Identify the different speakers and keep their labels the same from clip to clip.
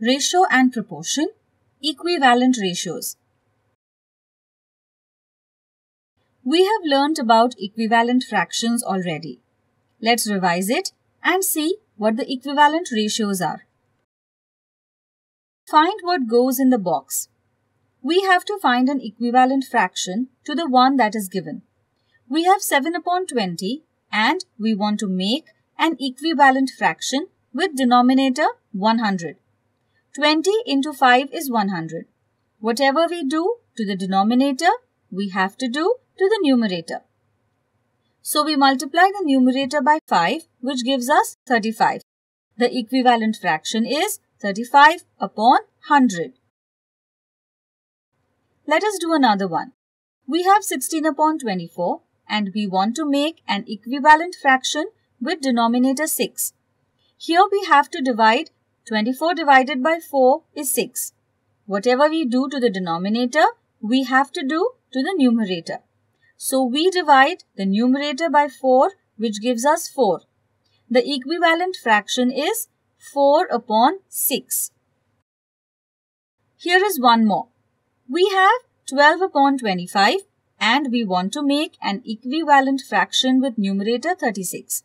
Speaker 1: ratio and proportion, equivalent ratios. We have learnt about equivalent fractions already. Let's revise it and see what the equivalent ratios are. Find what goes in the box. We have to find an equivalent fraction to the one that is given. We have 7 upon 20 and we want to make an equivalent fraction with denominator 100. 20 into 5 is 100. Whatever we do to the denominator, we have to do to the numerator. So we multiply the numerator by 5 which gives us 35. The equivalent fraction is 35 upon 100. Let us do another one. We have 16 upon 24 and we want to make an equivalent fraction with denominator 6. Here we have to divide 24 divided by 4 is 6. Whatever we do to the denominator, we have to do to the numerator. So we divide the numerator by 4 which gives us 4. The equivalent fraction is 4 upon 6. Here is one more. We have 12 upon 25 and we want to make an equivalent fraction with numerator 36.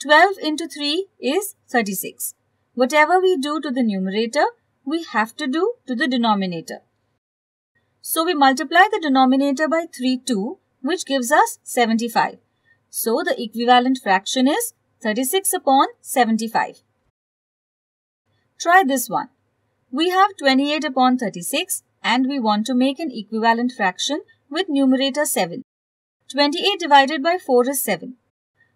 Speaker 1: 12 into 3 is 36. Whatever we do to the numerator, we have to do to the denominator. So we multiply the denominator by 3 2 which gives us 75. So the equivalent fraction is 36 upon 75. Try this one. We have 28 upon 36 and we want to make an equivalent fraction with numerator 7. 28 divided by 4 is 7.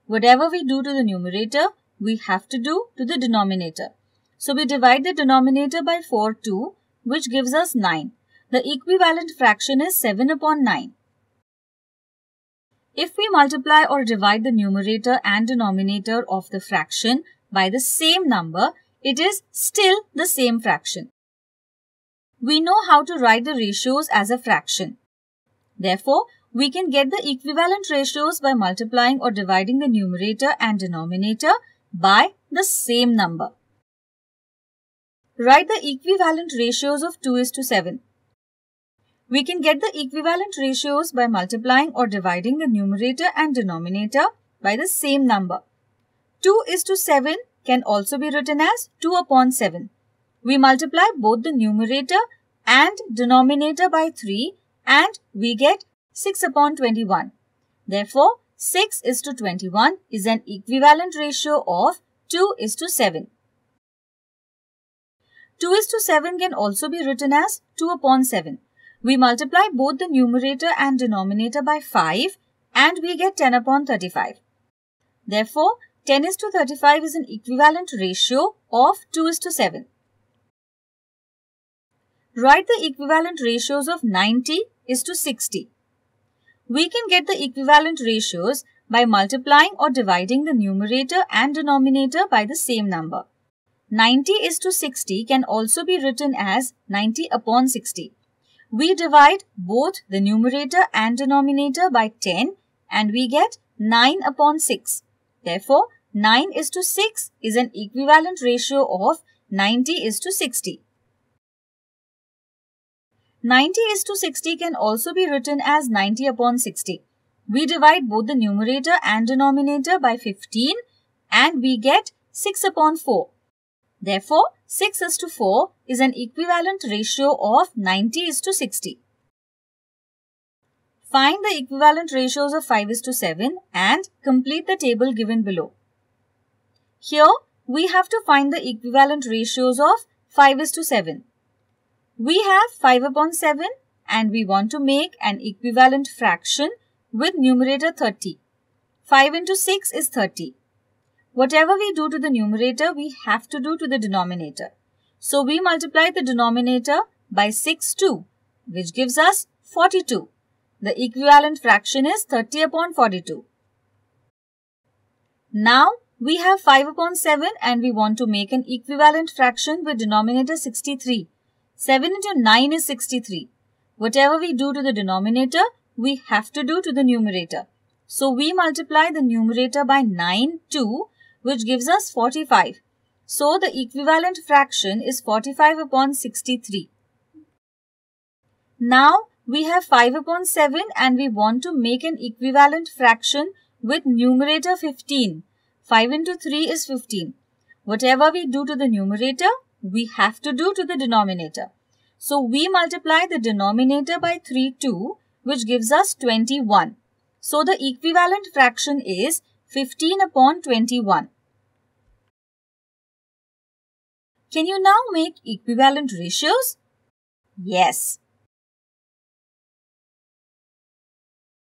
Speaker 1: Whatever we do to the numerator, we have to do to the denominator. So we divide the denominator by 4 2, which gives us 9. The equivalent fraction is 7 upon 9. If we multiply or divide the numerator and denominator of the fraction by the same number, it is still the same fraction. We know how to write the ratios as a fraction. Therefore, we can get the equivalent ratios by multiplying or dividing the numerator and denominator by the same number. Write the equivalent ratios of 2 is to 7. We can get the equivalent ratios by multiplying or dividing the numerator and denominator by the same number. 2 is to 7 can also be written as 2 upon 7. We multiply both the numerator and denominator by 3 and we get 6 upon 21. Therefore, 6 is to 21 is an equivalent ratio of 2 is to 7. 2 is to 7 can also be written as 2 upon 7. We multiply both the numerator and denominator by 5 and we get 10 upon 35. Therefore, 10 is to 35 is an equivalent ratio of 2 is to 7. Write the equivalent ratios of 90 is to 60. We can get the equivalent ratios by multiplying or dividing the numerator and denominator by the same number. 90 is to 60 can also be written as 90 upon 60. We divide both the numerator and denominator by 10 and we get 9 upon 6. Therefore, 9 is to 6 is an equivalent ratio of 90 is to 60. 90 is to 60 can also be written as 90 upon 60. We divide both the numerator and denominator by 15 and we get 6 upon 4. Therefore, 6 is to 4 is an equivalent ratio of 90 is to 60. Find the equivalent ratios of 5 is to 7 and complete the table given below. Here, we have to find the equivalent ratios of 5 is to 7. We have 5 upon 7 and we want to make an equivalent fraction with numerator 30. 5 into 6 is 30. Whatever we do to the numerator, we have to do to the denominator. So we multiply the denominator by 6 2, which gives us 42. The equivalent fraction is 30 upon 42. Now, we have 5 upon 7 and we want to make an equivalent fraction with denominator 63. 7 into 9 is 63. Whatever we do to the denominator, we have to do to the numerator. So we multiply the numerator by 9, 2, which gives us 45. So the equivalent fraction is 45 upon 63. Now we have 5 upon 7 and we want to make an equivalent fraction with numerator 15. 5 into 3 is 15. Whatever we do to the numerator, we have to do to the denominator. So we multiply the denominator by 3 2, which gives us 21. So the equivalent fraction is 15 upon 21. Can you now make equivalent ratios? Yes.